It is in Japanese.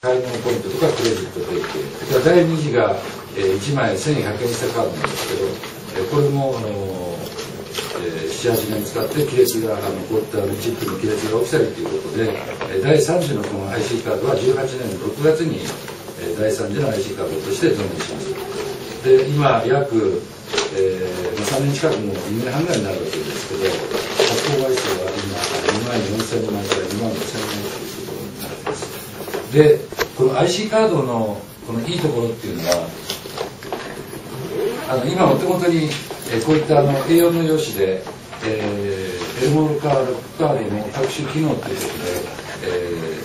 買い物ポイントとかクレジット提携。第2次が、えー、1枚1100円したカードなんですけど、えー、これも、あのえー、78年使って亀裂が残ったチップの亀裂が起きたりということで、えー、第3次のこの IC カードは18年の6月に、えー、第3次の IC カードとして導入しましたで今約、えー、3年近くもう2年半ぐらいになるわけですけど発行枚数は今2万4000枚から2万5000枚というでこの IC カードのこのいいところっていうのはあの今お手元に、えこういったあの A4 の用紙で、えー、エルモルカードカードの各種機能っていうことで、えー、